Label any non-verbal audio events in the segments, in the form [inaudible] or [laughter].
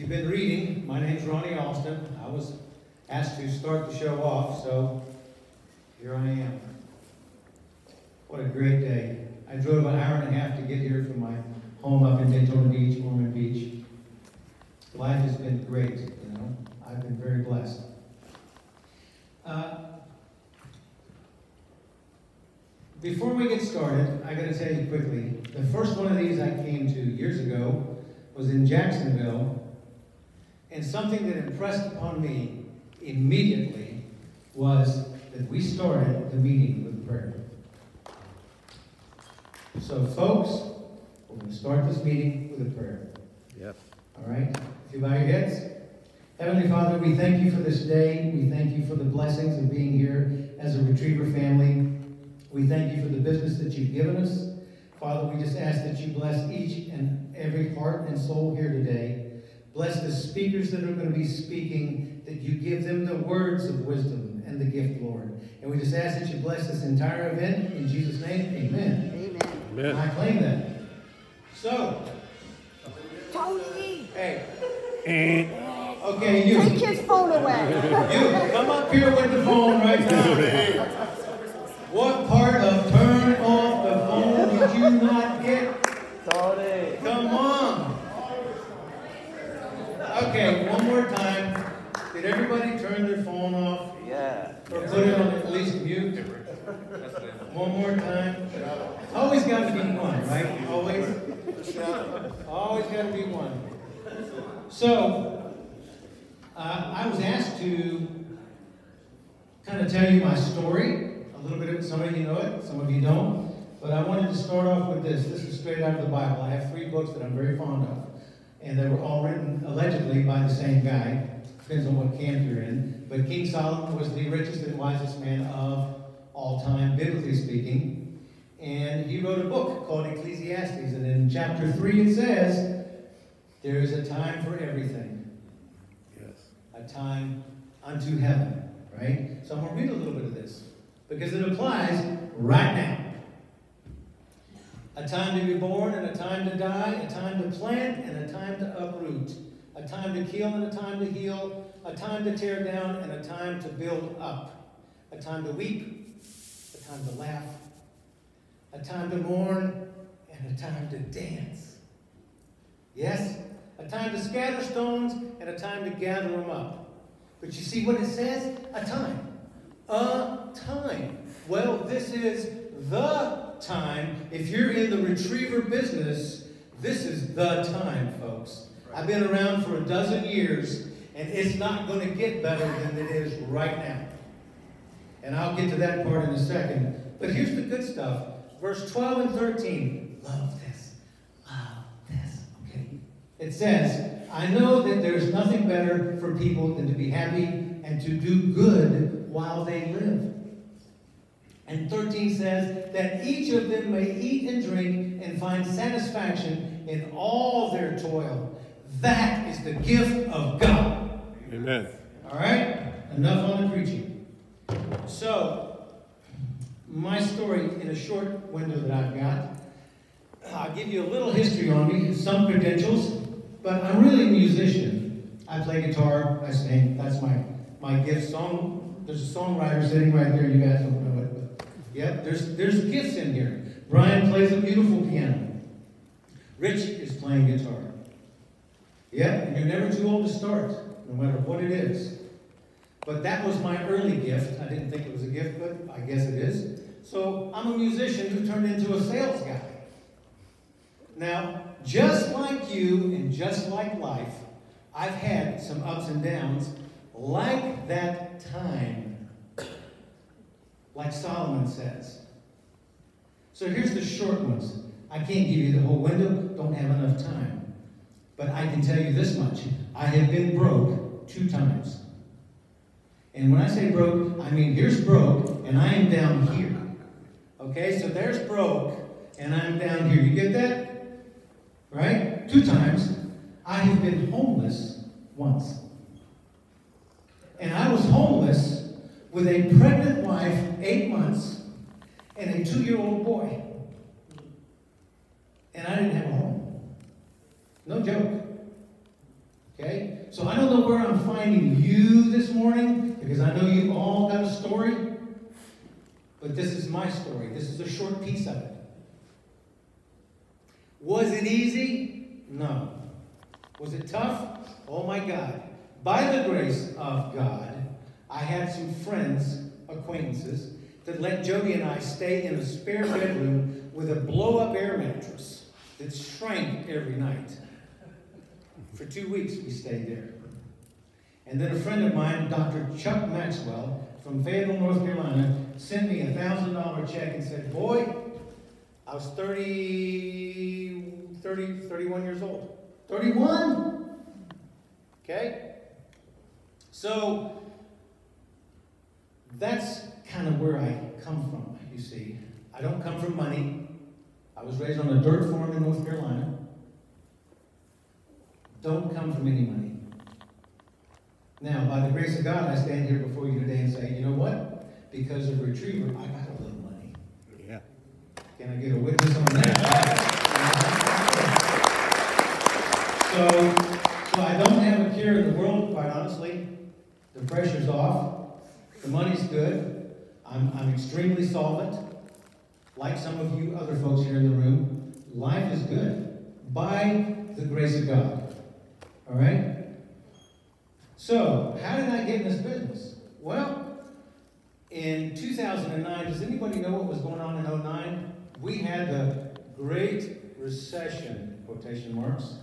you've been reading, my name's Ronnie Austin. I was asked to start the show off, so here I am. What a great day. I drove an hour and a half to get here from my home up in Daytona Beach, Ormond Beach. Life has been great, you know. I've been very blessed. Uh, before we get started, I got to tell you quickly. The first one of these I came to years ago was in Jacksonville, and something that impressed upon me immediately was that we started the meeting with prayer. So, folks, we're going to start this meeting with a prayer. Yep. All right? If you bow your heads. Heavenly Father, we thank you for this day. We thank you for the blessings of being here as a Retriever family. We thank you for the business that you've given us. Father, we just ask that you bless each and every heart and soul here today. Bless the speakers that are going to be speaking, that you give them the words of wisdom and the gift, Lord. And we just ask that you bless this entire event. In Jesus' name, amen. Amen. Amen. I claim that. So, Tony, hey. Okay, you. take his phone away. [laughs] You, come up here with the phone right now. What part of turn off the phone did you not get? Tony. Come on. Okay, one more time. Did everybody turn their phone off Yeah. or put it on at least mute? One more time. Always got to be one, right? Always. Always got to be one. So, uh, I was asked to kind of tell you my story. A little bit of some of you know it, some of you don't. But I wanted to start off with this. This is straight out of the Bible. I have three books that I'm very fond of. And they were all written allegedly by the same guy. Depends on what camp you're in. But King Solomon was the richest and wisest man of all time, biblically speaking. And he wrote a book called Ecclesiastes. And in chapter 3 it says, There is a time for everything Yes. a time unto heaven, right? So I'm going to read a little bit of this because it applies right now. A time to be born and a time to die, a time to plant and a time to uproot, a time to kill and a time to heal, a time to tear down and a time to build up, a time to weep, a time to laugh, a time to mourn and a time to dance. Yes? A time to scatter stones and a time to gather them up. But you see what it says? A time. A time. Well, this is the time. If you're in the retriever business, this is the time, folks. I've been around for a dozen years, and it's not going to get better than it is right now. And I'll get to that part in a second. But here's the good stuff. Verse 12 and 13. Love this. Love this. Okay. It says, I know that there's nothing better for people than to be happy and to do good while they live. And 13 says that each of them may eat and drink and find satisfaction in all their toil. That is the gift of God. Amen. All right? Enough on the preaching. So, my story in a short window that I've got, I'll give you a little history on me, some credentials, but I'm really a musician. I play guitar, I sing, that's my, my gift. Song, there's a songwriter sitting right there, you guys don't know yep, there's, there's gifts in here. Brian plays a beautiful piano. Rich is playing guitar. Yep, and you're never too old to start, no matter what it is. But that was my early gift. I didn't think it was a gift, but I guess it is. So I'm a musician who turned into a sales guy. Now, just like you and just like life, I've had some ups and downs like that time, like Solomon says. So here's the short ones. I can't give you the whole window, don't have enough time. But I can tell you this much I have been broke two times. And when I say broke, I mean here's broke, and I am down here. Okay, so there's broke, and I'm down here. You get that? Right? Two times. I have been homeless once. And I was homeless with a pregnant wife, eight months, and a two year old boy. And I didn't have a home. No joke. Okay? So I don't know where I'm finding you this morning because I know you all got a story. But this is my story. This is a short piece of it. Was it easy? No. Was it tough? Oh my God. By the grace of God, I had some friends, acquaintances, that let Jody and I stay in a spare bedroom with a blow up air mattress that shrank every night. For two weeks, we stayed there. And then a friend of mine, Dr. Chuck Maxwell from Fayetteville, North Carolina, sent me a $1,000 check and said, Boy, I was 30, 30, 31 years old. 31? Okay? So, that's kind of where I come from, you see. I don't come from money. I was raised on a dirt farm in North Carolina. Don't come from any money. Now, by the grace of God, I stand here before you today and say, you know what? Because of Retriever, I got a little money. Yeah. Can I get a witness on that? So, so I don't have a care in the world, quite honestly. The pressure's off. The money's good. I'm, I'm extremely solvent. Like some of you other folks here in the room, life is good by the grace of God. All right? So, how did I get in this business? Well, in 2009, does anybody know what was going on in 09? We had the Great Recession, quotation marks.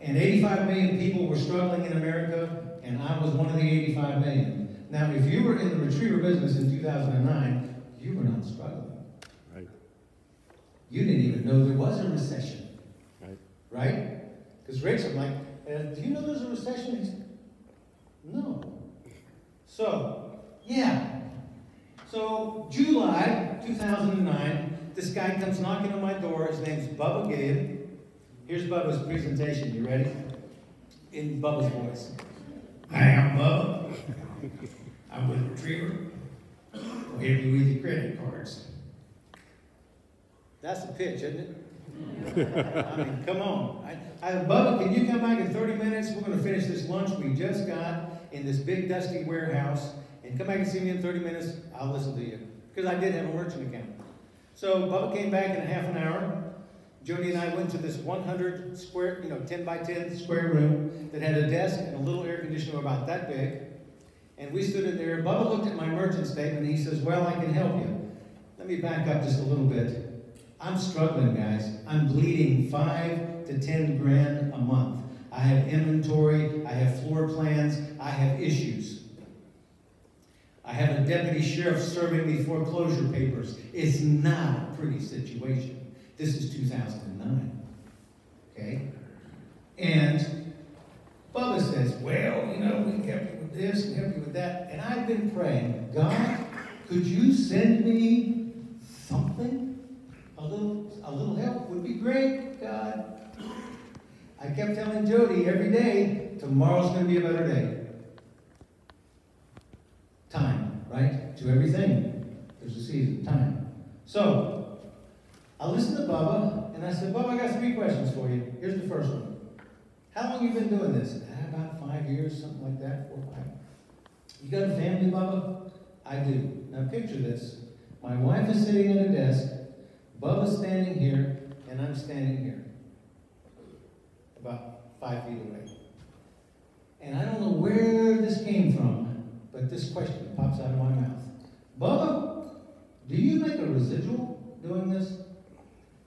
And 85 million people were struggling in America, and I was one of the 85 million. Now, if you were in the retriever business in 2009, you were not struggling. Right. You didn't even know there was a recession, Right. right? Because Rachel, like, uh, do you know there's a recession? He's, no. So, yeah. So, July 2009, this guy comes knocking on my door. His name's Bubba Gabe. Here's Bubba's presentation. You ready? In Bubba's voice. I'm Bubba. I'm with Retriever. We'll help you with your credit cards. That's the pitch, isn't it? I mean, come on. I, I, Bubba, can you come back in 30 minutes? We're going to finish this lunch we just got in this big dusty warehouse. And come back and see me in 30 minutes. I'll listen to you. Because I did have a merchant account. So Bubba came back in a half an hour. Jody and I went to this 100 square, you know, 10 by 10 square room that had a desk and a little air conditioner about that big. And we stood in there. and Bubba looked at my merchant statement and he says, Well, I can help you. Let me back up just a little bit. I'm struggling, guys. I'm bleeding five to 10 grand a month. I have inventory, I have floor plans, I have issues. I have a deputy sheriff serving me foreclosure papers. It's not a pretty situation. This is 2009. Okay? And Bubba says, Well, you know, we with this and help you with that. And I've been praying, God, could you send me something? A little, a little help would be great, God. I kept telling Jody every day, tomorrow's going to be a better day. Time, right? To everything. There's a season, time. So, I listened to Bubba, and I said, Bubba, I got three questions for you. Here's the first one. How long you been doing this? "Ah, About five years, something like that, four five. You got a family, Bubba? I do. Now picture this. My wife is sitting at a desk, Bubba's standing here, and I'm standing here. About five feet away. And I don't know where this came from, but this question pops out of my mouth. Bubba, do you make a residual doing this?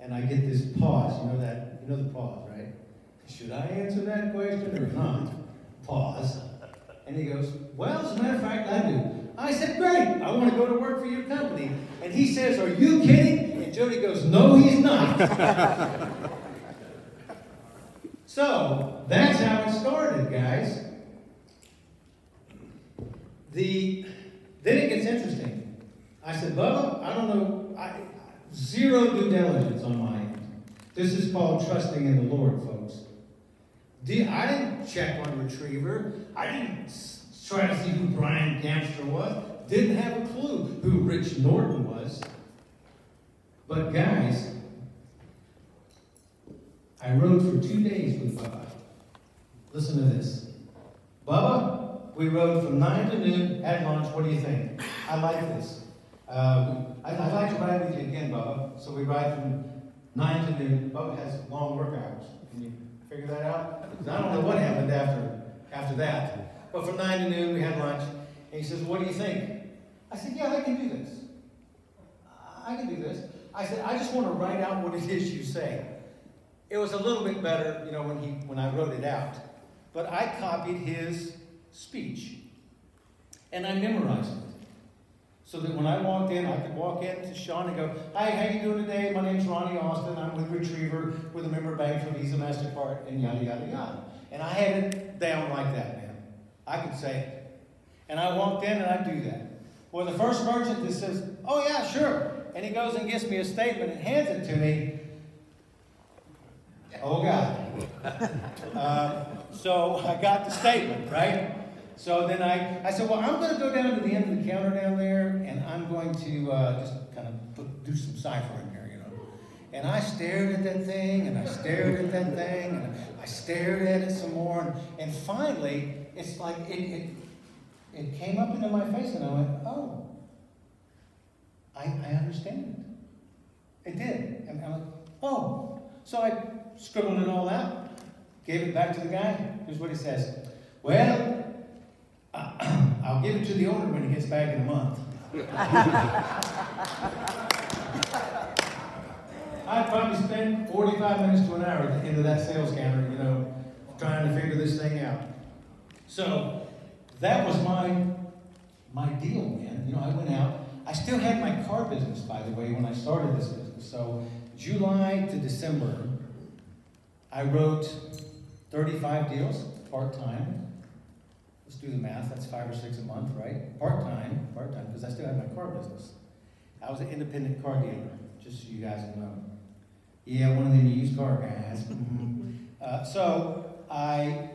And I get this pause, you know that, you know the pause, right? Should I answer that question or not? Pause. And he goes, Well, as a matter of fact, I do. I said, Great, I want to go to work for your company. And he says, Are you kidding? And Jody goes, No, he's not. [laughs] so that's how it started, guys. The then it gets interesting. I said, Bubba, I don't know, I, zero due diligence on my end. This is called trusting in the Lord, folks. Did, I didn't check on Retriever. I didn't try to see who Brian Kempster was. Didn't have a clue who Rich Norton was. But guys, I rode for two days with Bubba. Listen to this. Bubba, we rode from 9 to noon, had lunch. What do you think? I like this. Uh, I, would like to ride with you again, Bubba. So we ride from 9 to noon. Bubba has long work hours. Figure that out? I don't know what happened after, after that. But from 9 to noon, we had lunch. And he says, What do you think? I said, Yeah, I can do this. I can do this. I said, I just want to write out what it is you say. It was a little bit better, you know, when, he, when I wrote it out. But I copied his speech. And I memorized it. So that when I walked in, I could walk in to Sean and go, Hi, how you doing today? My name's Ronnie Austin. I'm with Retriever, with a member bank for Visa, MasterCard, and yada, yada, yada. And I had it down like that, man. I could say it. And I walked in and I do that. Well, the first merchant that says, Oh, yeah, sure. And he goes and gets me a statement and hands it to me. Oh, God. Uh, [laughs] so I got the statement, right? So then I, I said, well, I'm going to go down to the end of the counter down there, and I'm going to uh, just kind of put, do some ciphering here, you know. And I stared at that thing, and I stared at that thing, and I stared at it some more, and, and finally, it's like it, it, it came up into my face, and I went, oh, I, I understand it. It did. And I'm like, oh. So I scribbled it all out, gave it back to the guy. Here's what he says. Well, [clears throat] I'll give it to the owner when he gets back in a month. [laughs] I'd probably spend 45 minutes to an hour at the end of that sales counter, you know, trying to figure this thing out. So that was my my deal, man. You know, I went out. I still had my car business, by the way, when I started this business. So July to December, I wrote 35 deals part-time. Let's do the math. That's five or six a month, right? Part-time, part-time, because I still had my car business. I was an independent car dealer, just so you guys know. Yeah, one of them used car guys. [laughs] Mm-hmm. uh, so I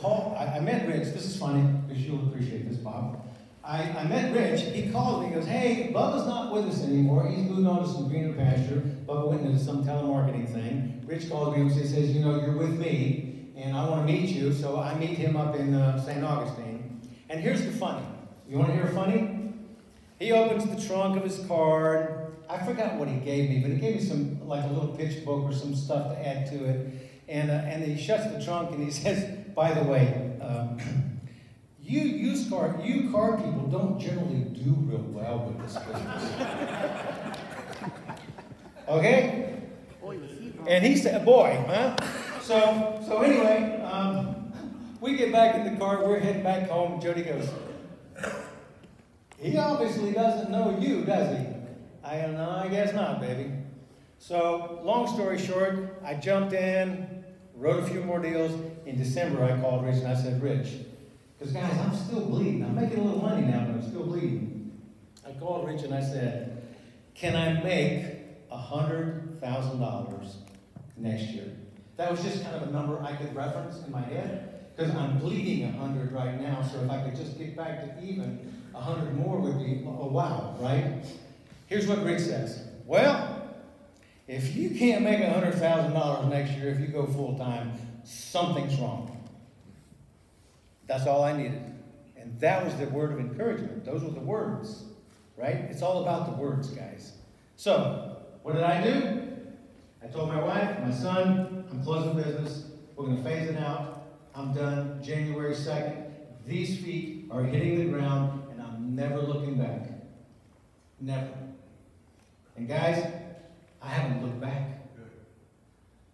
called, I, I, met Rich. This is funny, because you'll appreciate this, Bob. I, I met Rich. He called me. He goes, Hey, Bubba's not with us anymore. He's moved on to some greener pasture. Bubba went into some telemarketing thing. Rich called me and says, You know, you're with me, and I want to meet you. So I meet him up in uh, St. Augustine. And here's the funny. You want to hear funny? He opens the trunk of his car. I forgot what he gave me, but he gave me some, like a little pitch book or some stuff to add to it. And, uh, and he shuts the trunk and he [laughs] says, By the way, um, [clears throat] You used car, you car people don't generally do real well with this business. [laughs] okay? And he said, boy, huh? So, so anyway, um, we get back in the car, we're heading back home. Jody goes, he obviously doesn't know you, does he? I don't know, I guess not, baby. So, long story short, I jumped in, wrote a few more deals. In December, I called Rich and I said, Rich, because, guys, I'm still bleeding. I'm making a little money now, but I'm still bleeding. I called Rich and I said, Can I make $100,000 next year? That was just kind of a number I could reference in my head because I'm bleeding 100 right now. So if I could just get back to even, 100 more would be, oh, oh, wow, right? Here's what Rich says. Well, if you can't make $100,000 next year if you go full time, something's wrong. That's all I needed. And that was the word of encouragement. Those were the words, right? It's all about the words, guys. So, what did I do? I told my wife, my son, I'm closing business. We're going to phase it out. I'm done January 2nd. These feet are hitting the ground, and I'm never looking back. Never. And guys, I haven't looked back.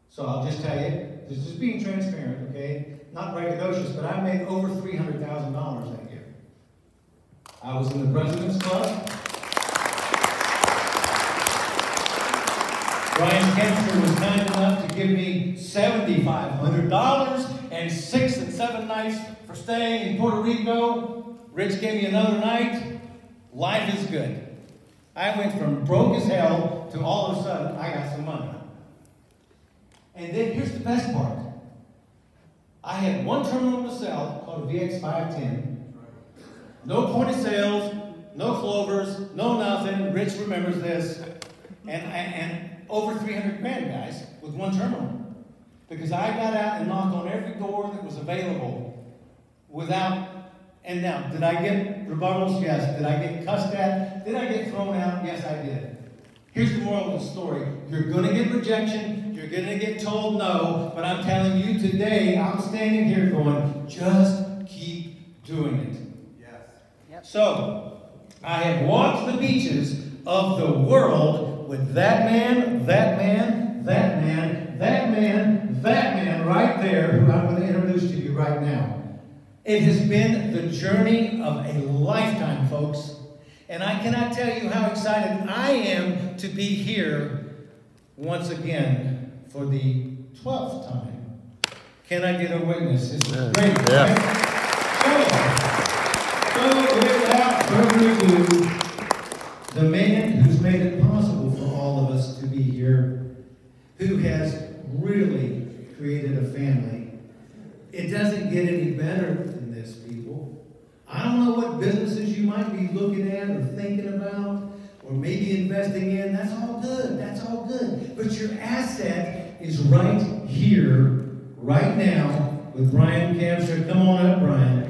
So I'll just tell you, this is being transparent, okay? not braggadocious, but I made over $300,000 that year. I was in the President's Club. Kempster was kind enough to give me $7,500 and six and seven nights for staying in Puerto Rico. Rich gave me another night. Life is good. I went from broke as hell to all of a sudden I got some money. And then here's the best part. I had one terminal to sell called a VX510. No point of sales, no clovers, no nothing. Rich remembers this. And, and over 300 grand, guys, with one terminal. because I got out and knocked on every door that was available without. And now, did I get rebuttals? Yes. Did I get cussed at? Did I get thrown out? Yes, I did. Here's the moral of the story you're going to get rejection, you're going to get told no, but I'm telling you today, I'm standing here going, just keep doing it. Yes. Yep. So, I have walked the beaches of the world with that man, that man, that man, that man, that man right there, who I'm going to introduce to you right now. It has been the journey of a lifetime, folks. And I cannot tell you how excited I am to be here once again for the 12th time. Can I get a witness? This is great. Yeah. right? So, so without further ado, the man has really created a family. It doesn't get any better than this, people. I don't know what businesses you might be looking at or thinking about or maybe investing in. That's all good. That's all good. But your asset is right here, right now, with Brian Kempster. Come on up, Brian.